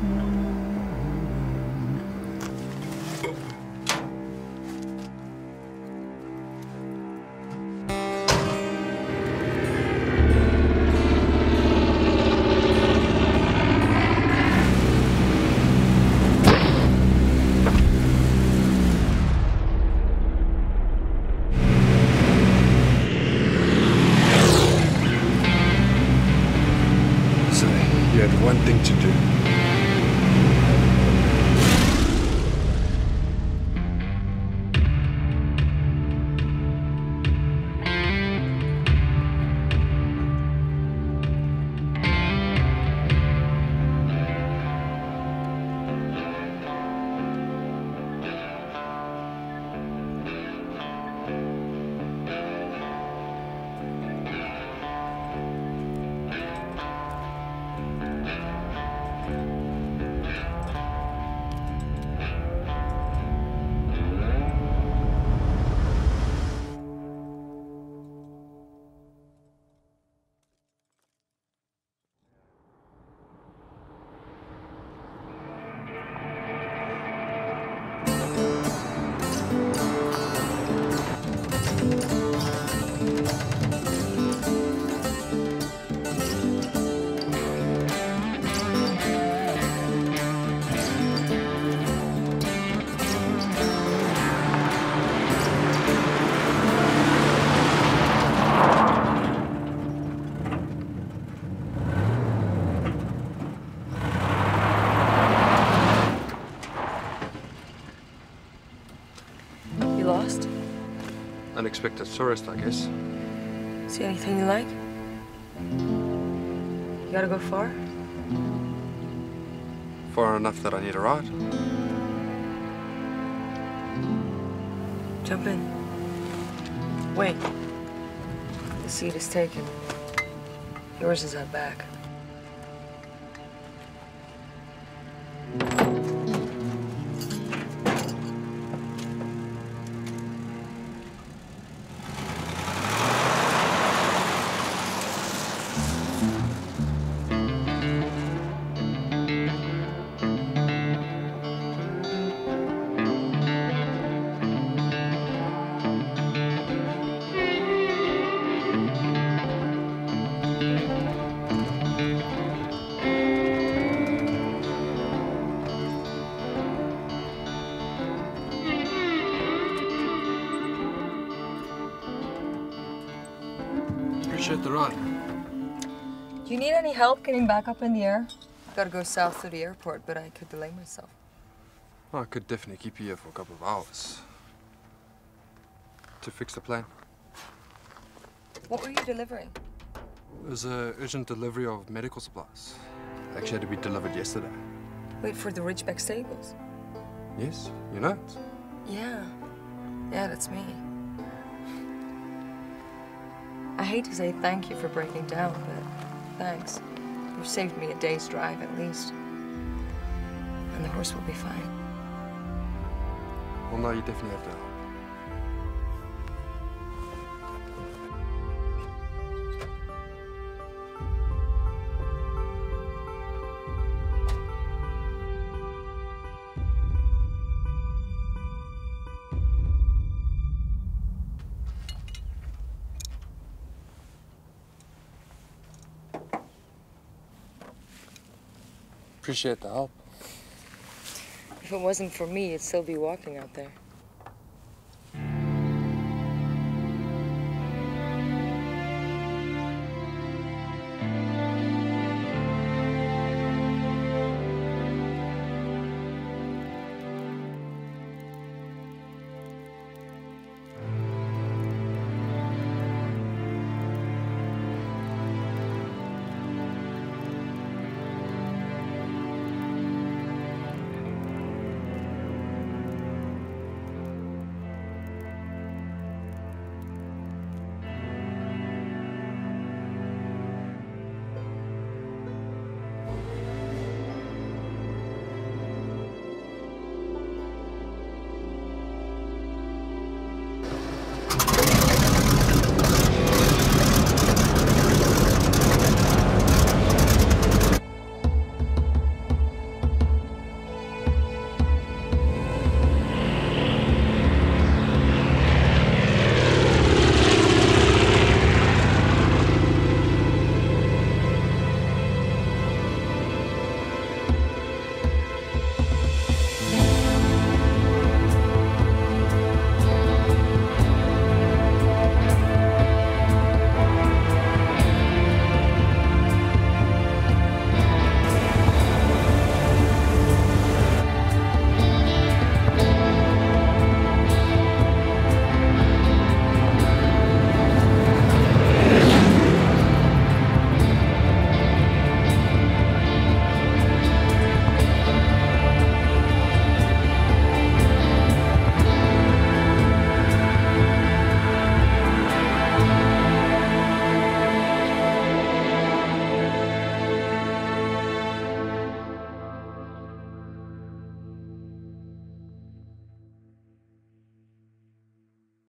you had one thing to do. Unexpected tourist, I guess. See anything you like? You gotta go far? Far enough that I need a ride. Jump in. Wait. The seat is taken. Yours is out back. The. Do you need any help getting back up in the air? I Gotta go south to the airport, but I could delay myself. I could definitely keep you here for a couple of hours. To fix the plane. What were you delivering? It was an urgent delivery of medical supplies. Actually had to be delivered yesterday. Wait for the Ridgeback Stables. Yes, you know it. Yeah. Yeah, that's me. I hate to say thank you for breaking down, but thanks. You've saved me a day's drive at least. And the horse will be fine. Well, no, you definitely have to help. Appreciate the help. If it wasn't for me, you'd still be walking out there.